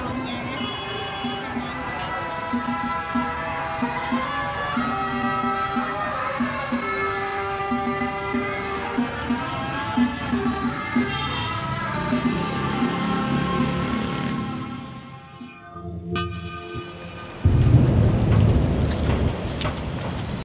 童年